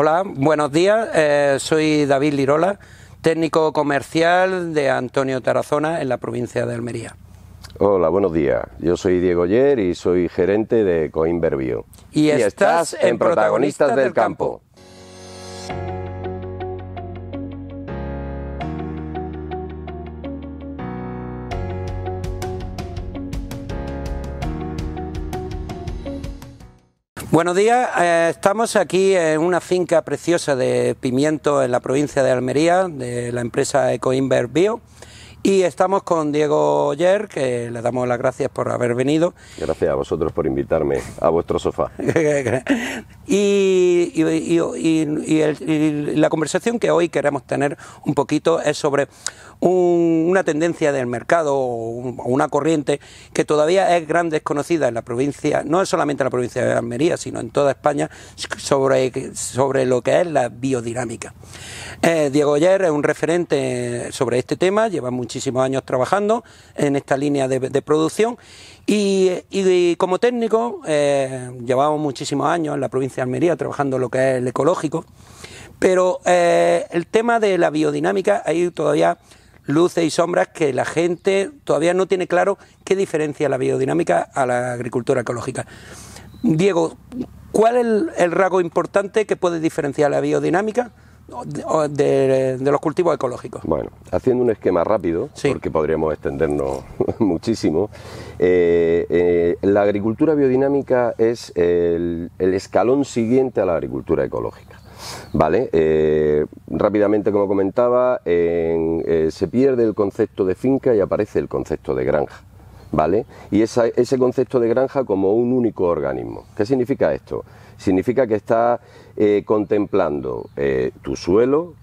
Hola, buenos días. Eh, soy David Lirola, técnico comercial de Antonio Tarazona en la provincia de Almería. Hola, buenos días. Yo soy Diego Yer y soy gerente de Coimber Bio. Y, estás, en Protagonistas, del, campo. Buenos días, eh, estamos aquí en una finca preciosa de pimiento en la provincia de Almería, de la empresa Ecoinver Bio. Y estamos con Diego Oyer, que le damos las gracias por haber venido. Gracias a vosotros por invitarme a vuestro sofá. y, la conversación que hoy queremos tener un poquito es sobre una tendencia del mercado o una corriente que todavía es gran desconocida en la provincia, no solamente en la provincia de Almería, sino en toda España, sobre, sobre lo que es la biodinámica. Eh, Diego Oyer es un referente sobre este tema, lleva muchísimos años trabajando en esta línea de, producción y, como técnico eh, llevamos muchísimos años en la provincia de Almería trabajando lo que es el ecológico, pero eh, el tema de la biodinámica hay todavía luces y sombras que la gente todavía no tiene claro qué diferencia la biodinámica a la agricultura ecológica. Diego, ¿cuál es el, el rasgo importante que puede diferenciar la biodinámica de, los cultivos ecológicos. Bueno, haciendo un esquema rápido, porque podríamos extendernos muchísimo, eh, eh, la agricultura biodinámica es el, escalón siguiente a la agricultura ecológica. ¿Vale? Eh, rápidamente, como comentaba, se pierde el concepto de finca y aparece el concepto de granja. ¿Vale? Y ese concepto de granja como un único organismo. ¿Qué significa esto? Significa que está eh, contemplando eh, tu suelo,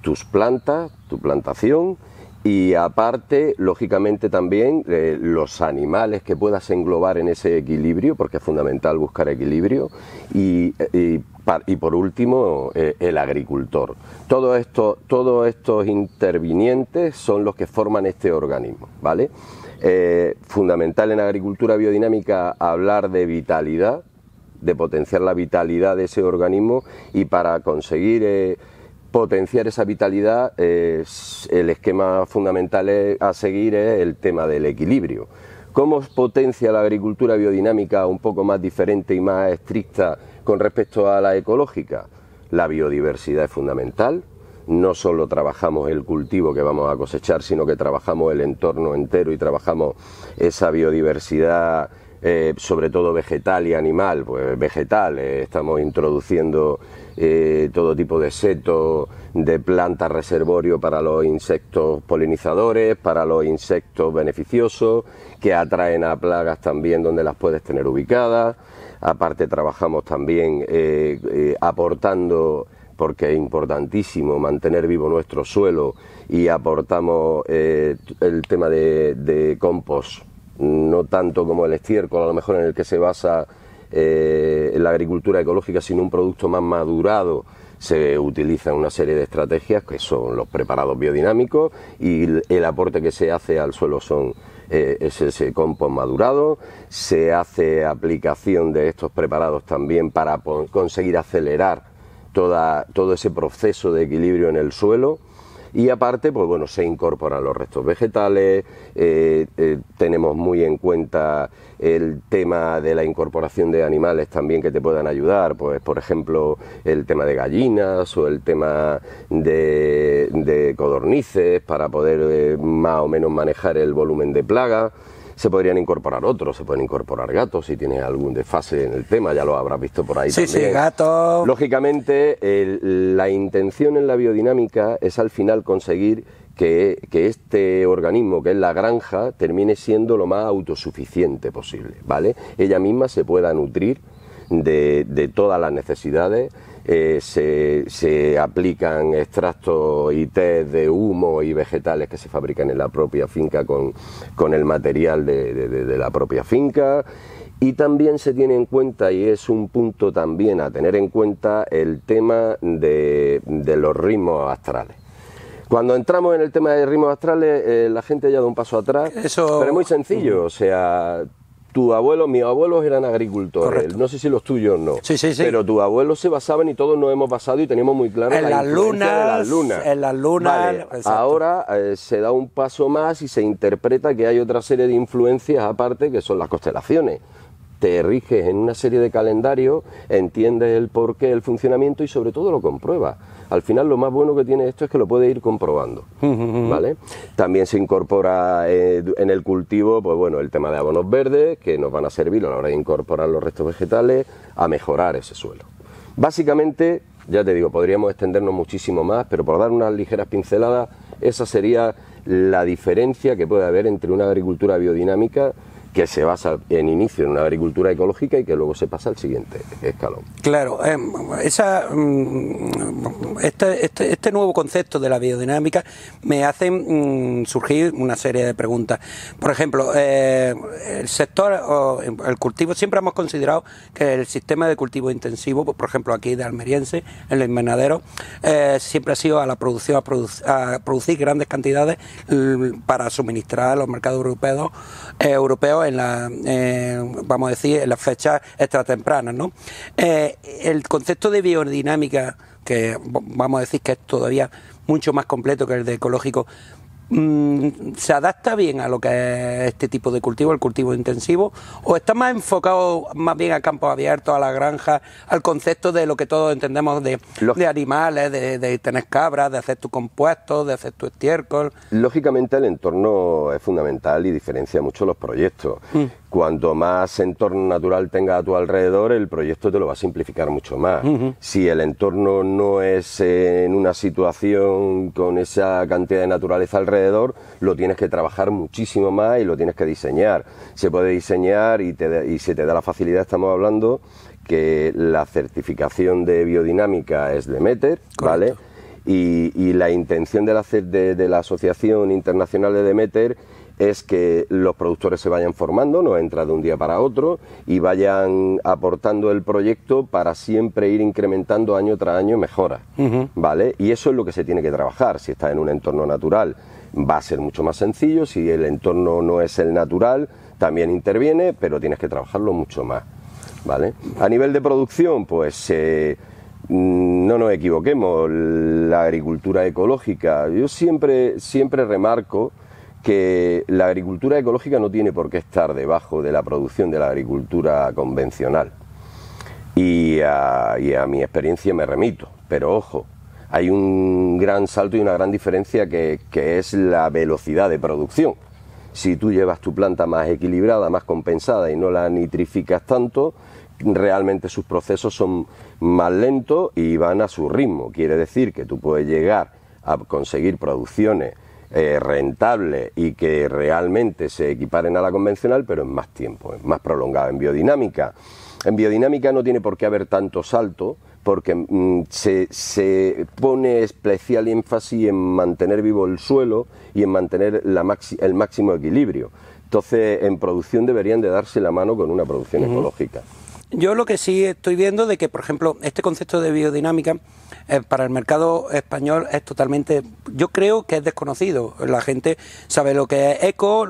tus plantas, tu plantación y aparte, lógicamente también eh, los animales que puedas englobar en ese equilibrio, porque es fundamental buscar equilibrio, y, por último el agricultor. Todo esto, todos estos intervinientes son los que forman este organismo, ¿vale? fundamental en agricultura biodinámica hablar de vitalidad, de potenciar la vitalidad de ese organismo y para conseguir eh, potenciar esa vitalidad el esquema fundamental a seguir es el tema del equilibrio. ¿Cómo potencia la agricultura biodinámica un poco más diferente y más estricta con respecto a la ecológica? La biodiversidad es fundamental, no solo trabajamos el cultivo que vamos a cosechar, sino que trabajamos el entorno entero y trabajamos esa biodiversidad eh, sobre todo vegetal y animal, pues vegetal, eh, estamos introduciendo eh, todo tipo de seto, de plantas reservorio para los insectos polinizadores, para los insectos beneficiosos, que atraen a plagas también donde las puedes tener ubicadas. Aparte trabajamos también aportando porque es importantísimo mantener vivo nuestro suelo y aportamos el tema de, de compost no tanto como el estiércol, a lo mejor en el que se basa eh, la agricultura ecológica, sino un producto más madurado. Se utilizan una serie de estrategias que son los preparados biodinámicos y el aporte que se hace al suelo son eh, ese compost madurado. Se hace aplicación de estos preparados también para conseguir acelerar todo ese proceso de equilibrio en el suelo y aparte, pues bueno, se incorporan los restos vegetales, eh, eh, tenemos muy en cuenta el tema de la incorporación de animales también que te puedan ayudar, pues por ejemplo el tema de gallinas o el tema de, codornices para poder eh, más o menos manejar el volumen de plaga se podrían incorporar otros, se pueden incorporar gatos si tienes algún desfase en el tema, ya lo habrás visto por ahí también. Sí, gatos. Lógicamente, la intención en la biodinámica es al final conseguir que, este organismo, que es la granja, termine siendo lo más autosuficiente posible, ¿vale? Ella misma se pueda nutrir de, de todas las necesidades eh, se, aplican extractos y test de humo y vegetales que se fabrican en la propia finca con, el material de, la propia finca. Y también se tiene en cuenta, y es un punto también a tener en cuenta, el tema de, los ritmos astrales. Cuando entramos en el tema de ritmos astrales, eh, la gente ya da un paso atrás, pero es muy sencillo, o sea, tu abuelo, mis abuelos eran agricultores, no sé si los tuyos no, sí, sí, sí. pero tu abuelo se basaban y todos nos hemos basado y tenemos muy claro en la las lunas, de las lunas. En las lunas. ahora eh, se da un paso más y se interpreta que hay otra serie de influencias aparte que son las constelaciones te riges en una serie de calendarios, entiendes el porqué, el funcionamiento y sobre todo lo compruebas. Al final lo más bueno que tiene esto es que lo puedes ir comprobando, ¿vale? También se incorpora eh, en el cultivo, pues bueno, el tema de abonos verdes que nos van a servir a la hora de incorporar los restos vegetales a mejorar ese suelo. Básicamente, ya te digo, podríamos extendernos muchísimo más, pero por dar unas ligeras pinceladas, esa sería la diferencia que puede haber entre una agricultura biodinámica que se basa en inicio en una agricultura ecológica y que luego se pasa al siguiente escalón. Claro, eh, esa, mm, este, este, este, nuevo concepto de la biodinámica me hace mm, surgir una serie de preguntas. Por ejemplo, eh, el sector, el cultivo, siempre hemos considerado que el sistema de cultivo intensivo, por ejemplo aquí de Almeriense, en los invernaderos, eh, siempre ha sido a la producción, a, producir grandes cantidades para suministrar a los mercados europeos, europeos en la, vamos a decir, en las fechas extratempranas, ¿no? Eh, el concepto de biodinámica, que vamos a decir que es todavía mucho más completo que el de ecológico, Mm, se adapta bien a lo que es este tipo de cultivo, el cultivo intensivo, o está más enfocado más bien a campos abiertos, a la granja, al concepto de lo que todos entendemos de, de animales, de, tener cabras, de hacer tu compuesto, de hacer tu estiércol. Lógicamente el entorno es fundamental y diferencia mucho los proyectos. Mm. Cuanto más entorno natural tenga a tu alrededor, el proyecto te lo va a simplificar mucho más. Si el entorno no es en una situación con esa cantidad de naturaleza alrededor, lo tienes que trabajar muchísimo más y lo tienes que diseñar. Se puede diseñar y, te, y se te da la facilidad, estamos hablando, que la certificación de biodinámica es de Meter, ¿vale? Y, la intención de la, de, de la Asociación Internacional de Demeter es que los productores se vayan formando, no entra de un día para otro, y vayan aportando el proyecto para siempre ir incrementando año tras año mejoras, ¿vale? Y eso es lo que se tiene que trabajar. Si está en un entorno natural, va a ser mucho más sencillo. Si el entorno no es el natural, también interviene, pero tienes que trabajarlo mucho más, ¿vale? A nivel de producción, pues... Eh, no nos equivoquemos, la agricultura ecológica, yo siempre, siempre remarco que la agricultura ecológica no tiene por qué estar debajo de la producción de la agricultura convencional. Y a, mi experiencia me remito. Pero ojo, hay un gran salto y una gran diferencia que, que es la velocidad de producción. Si tú llevas tu planta más equilibrada, más compensada y no la nitrificas tanto, realmente sus procesos son más lentos y van a su ritmo. Quiere decir que tú puedes llegar a conseguir producciones eh, rentable y que realmente se equiparen a la convencional, pero en más tiempo, es más prolongada. En biodinámica, en biodinámica no tiene por qué haber tanto salto, porque mm, se, se, pone especial énfasis en mantener vivo el suelo y en mantener la el máximo equilibrio. Entonces, en producción deberían de darse la mano con una producción ecológica. Yo lo que sí estoy viendo de que, por ejemplo, este concepto de biodinámica eh, para el mercado español es totalmente, yo creo que es desconocido. La gente sabe lo que es eco,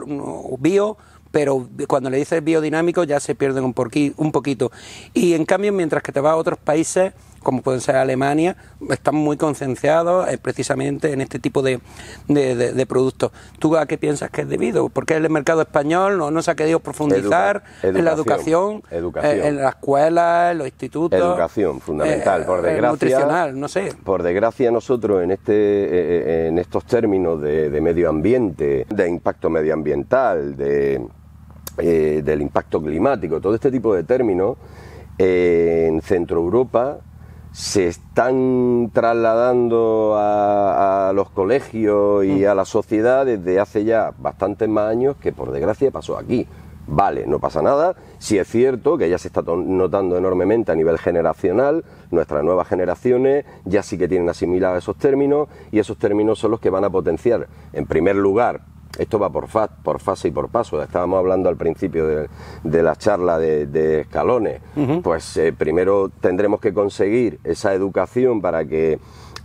bio, pero cuando le dices biodinámico ya se pierden un, un poquito. Y en cambio, mientras que te vas a otros países, como pueden ser Alemania, están muy concienciados eh, precisamente en este tipo de, de, productos. ¿Tú a qué piensas que es debido? Porque el mercado español no, no se ha querido profundizar en la educación, eh, en la escuela, en los institutos. Educación, fundamental. por eh, desgracia, nutricional, no sé. Por desgracia, nosotros en, este, en estos términos de, de medio ambiente, de impacto medioambiental, de, del impacto climático, todo este tipo de términos, en Centro Europa se están trasladando a, los colegios y mm. a la sociedad desde hace ya bastantes más años que por desgracia pasó aquí. Vale, no pasa nada. Si es cierto que ya se está notando enormemente a nivel generacional, nuestras nuevas generaciones ya sí que tienen asimilados esos términos y esos términos son los que van a potenciar, en primer lugar, esto va por, por fase y por paso. Estábamos hablando al principio de, la charla de, escalones. Pues eh, primero tendremos que conseguir esa educación para que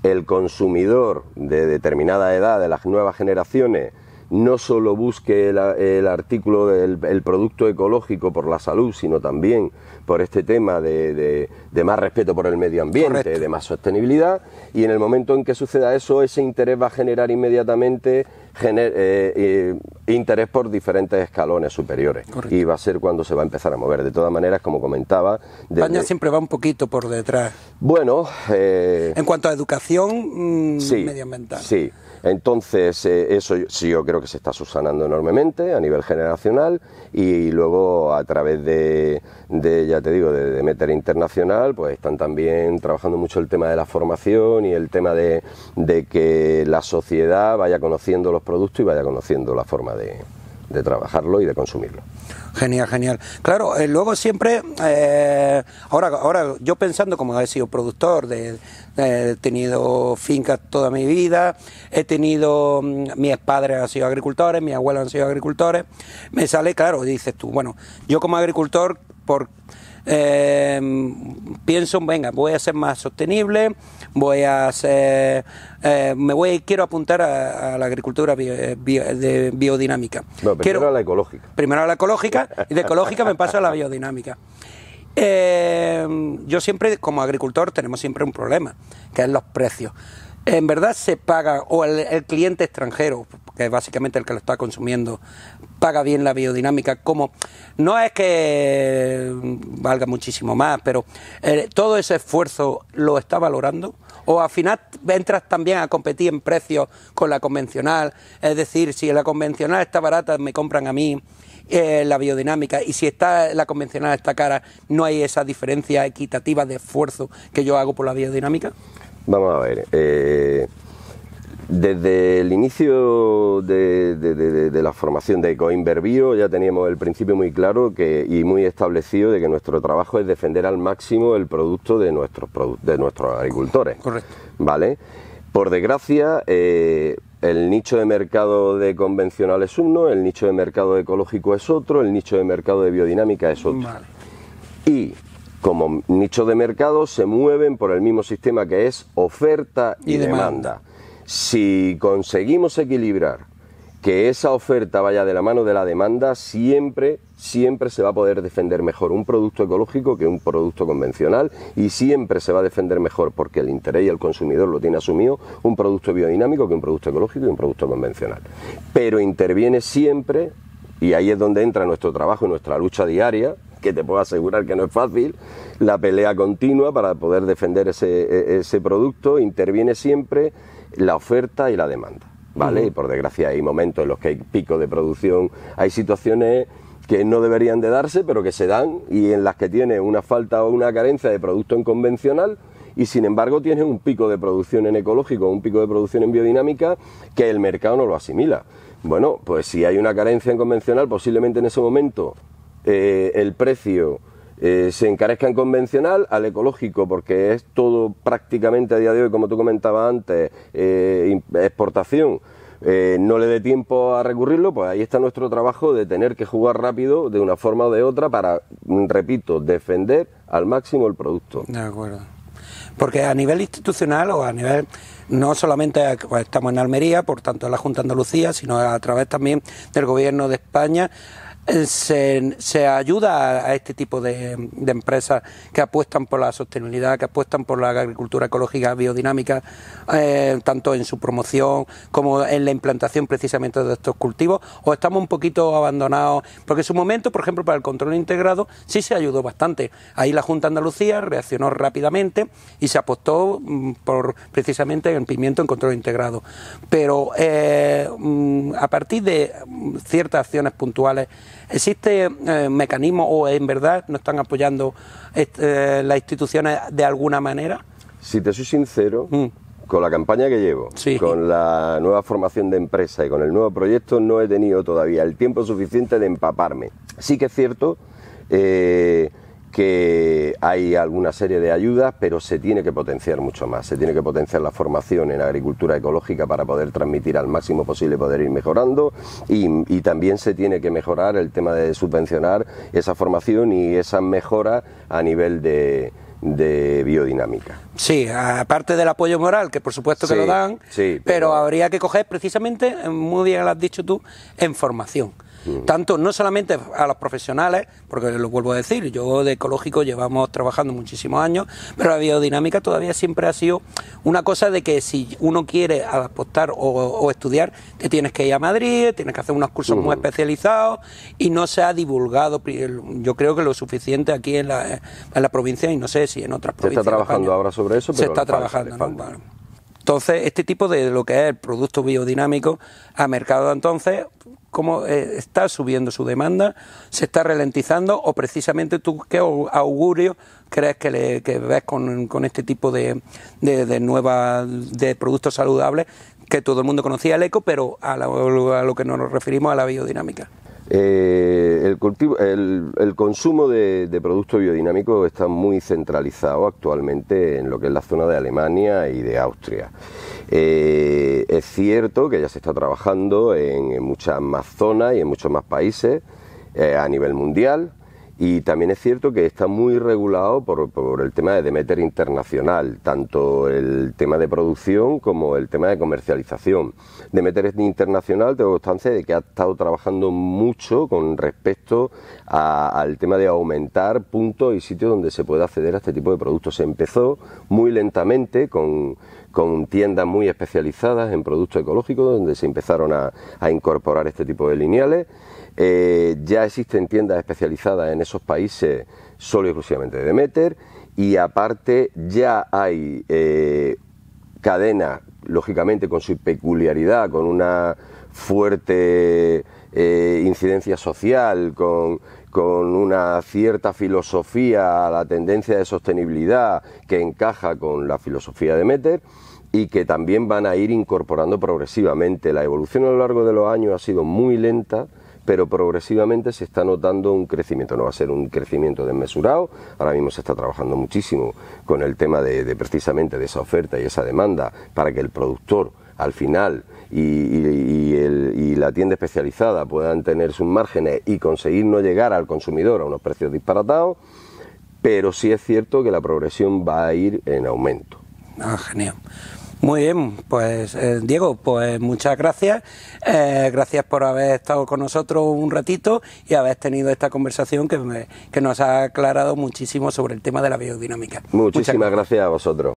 el consumidor de determinada edad, de las nuevas generaciones, no solo busque el, artículo, el, el, producto ecológico por la salud, sino también por este tema de, más respeto por el medio ambiente, de más sostenibilidad, y en el momento en que suceda eso, ese interés va a generar inmediatamente eh, eh, interés por diferentes escalones superiores. Y va a ser cuando se va a empezar a mover. De todas maneras, como comentaba... España siempre va un poquito por detrás. Bueno... Eh, en cuanto a educación mm, medioambiental. Sí, entonces, eh, eso sí yo creo que se está subsanando enormemente a nivel generacional y luego a través de, ya te digo, de, de, Meter Internacional, pues están también trabajando mucho el tema de la formación y el tema de, de que la sociedad vaya conociendo los productos y vaya conociendo la forma de, de trabajarlo y de consumirlo. Genial, genial. Claro, eh, luego siempre, eh, ahora, ahora yo pensando como he sido productor, de, he tenido fincas toda mi vida, he tenido, mm, mis padres han sido agricultores, mis abuelos han sido agricultores, me sale, claro, dices tú, bueno, yo como agricultor, por eh, pienso, venga, voy a ser más sostenible, voy a ser, eh, me voy, quiero apuntar a, la agricultura eh, de biodinámica. primero a la ecológica. Primero a la ecológica y de ecológica me paso a la biodinámica. Eh, yo siempre, como agricultor, tenemos siempre un problema, que es los precios en verdad se paga, o el, cliente extranjero, que es básicamente el que lo está consumiendo, paga bien la biodinámica, como no es que valga muchísimo más, pero eh, todo ese esfuerzo lo está valorando, o al final entras también a competir en precios con la convencional, es decir, si la convencional está barata, me compran a mí. Eh, la biodinámica y si está la convencional está cara, no hay esa diferencia equitativa de esfuerzo que yo hago por la biodinámica. Vamos a ver. Eh, desde el inicio de, la formación de Bio ya teníamos el principio muy claro que, y muy establecido de que nuestro trabajo es defender al máximo el producto de nuestros, de nuestros agricultores. Correcto. ¿Vale? Por desgracia, eh, el nicho de mercado de convencional es uno, el nicho de mercado ecológico es otro, el nicho de mercado de biodinámica es otro. Vale. Y como nicho de mercado se mueven por el mismo sistema que es oferta y, demanda. Si conseguimos equilibrar que esa oferta vaya de la mano de la demanda, siempre, siempre se va a poder defender mejor un producto ecológico que un producto convencional y siempre se va a defender mejor porque el interés y el consumidor lo tiene asumido un producto biodinámico que un producto ecológico y un producto convencional. Pero interviene siempre, y ahí es donde entra nuestro trabajo y nuestra lucha diaria, que te puedo asegurar que no es fácil, la pelea continua para poder defender ese, e, ese producto, interviene siempre la oferta y la demanda. ¿Vale? Y por desgracia hay momentos en los que hay pico de producción, hay situaciones que no deberían de darse, pero que se dan y en las que tiene una falta o una carencia de producto en convencional y sin embargo tiene un pico de producción en ecológico, un pico de producción en biodinámica que el mercado no lo asimila. Bueno, pues si hay una carencia en convencional, posiblemente en ese momento eh, el precio eh, se encarezca en convencional al ecológico, porque es todo prácticamente a día de hoy, como tú comentabas antes, eh, exportación. no le dé tiempo a recurrirlo, pues ahí está nuestro trabajo de tener que jugar rápido de una forma o de otra para, repito, defender al máximo el producto. De acuerdo. Porque a nivel institucional o a nivel, no solamente pues, estamos en Almería, por tanto en la Junta Andalucía, sino a través también del Gobierno de España, se, se, ayuda a este tipo de, empresas que apuestan por la sostenibilidad, que apuestan por la agricultura ecológica biodinámica, eh, tanto en su promoción como en la implantación precisamente de estos cultivos, o estamos un poquito abandonados, porque en su momento, por ejemplo, para el control integrado sí se ayudó bastante. Ahí la Junta Andalucía reaccionó rápidamente y se apostó mm, por precisamente el pimiento en control integrado. Pero eh, mm, a partir de ciertas acciones puntuales, ¿Existe eh, mecanismo o en verdad no están apoyando eh, las instituciones de alguna manera? Si te soy sincero, mm. con la campaña que llevo, con la nueva formación de empresa y con el nuevo proyecto, no he tenido todavía el tiempo suficiente de empaparme. Sí que es cierto eh, que hay alguna serie de ayudas, pero se tiene que potenciar mucho más. Se tiene que potenciar la formación en agricultura ecológica para poder transmitir al máximo posible, poder ir mejorando y, también se tiene que mejorar el tema de subvencionar esa formación y esa mejora a nivel de, de biodinámica. Sí, aparte del apoyo moral, que por supuesto que lo dan, pero... habría que coger precisamente, muy bien lo has dicho tú, en formación. Tanto no solamente a los profesionales, porque lo vuelvo a decir, yo de ecológico llevamos trabajando muchísimos años, pero la biodinámica todavía siempre ha sido una cosa de que si uno quiere apostar o, estudiar, te tienes que ir a Madrid, tienes que hacer unos cursos muy especializados y no se ha divulgado, yo creo que lo suficiente aquí en la, en la provincia y no sé si en otras provincias. Se está trabajando ahora sobre eso, pero se está trabajando, entonces, este tipo de lo que es el producto biodinámico a mercado entonces, ¿cómo eh, está subiendo su demanda? ¿Se está ralentizando? ¿O precisamente tú qué augurio crees que, le, ves con, este tipo de, de, de productos saludables que todo el mundo conocía el eco, pero a, a lo que nos referimos a la biodinámica? Eh, el, cultivo, el, consumo de, productos biodinámicos está muy centralizado actualmente en lo que es la zona de Alemania y de Austria. Eh, es cierto que ya se está trabajando en, muchas más zonas y en muchos más países eh, a nivel mundial. Y también es cierto que está muy regulado por, el tema de Demeter Internacional, tanto el tema de producción como el tema de comercialización. Demeter Internacional, tengo constancia de que ha estado trabajando mucho con respecto al tema de aumentar puntos y sitios donde se puede acceder a este tipo de productos. Se empezó muy lentamente con, tiendas muy especializadas en productos ecológicos, donde se empezaron a, a incorporar este tipo de lineales eh, ya existen tiendas especializadas en esos países solo y exclusivamente de Demeter y aparte ya hay eh, cadenas, lógicamente con su peculiaridad, con una fuerte eh, incidencia social, con, una cierta filosofía, la tendencia de sostenibilidad que encaja con la filosofía de Meter y que también van a ir incorporando progresivamente. La evolución a lo largo de los años ha sido muy lenta, pero progresivamente se está notando un crecimiento. No va a ser un crecimiento desmesurado, ahora mismo se está trabajando muchísimo con el tema de, precisamente de esa oferta y esa demanda para que el productor al final y, la tienda especializada puedan tener sus márgenes y conseguir no llegar al consumidor a unos precios disparatados, pero sí es cierto que la progresión va a ir en aumento. Ah, genial. Muy bien, pues eh, Diego, pues muchas gracias. Eh, gracias por haber estado con nosotros un ratito y haber tenido esta conversación que, que nos ha aclarado muchísimo sobre el tema de la biodinámica. Muchísimas gracias a vosotros.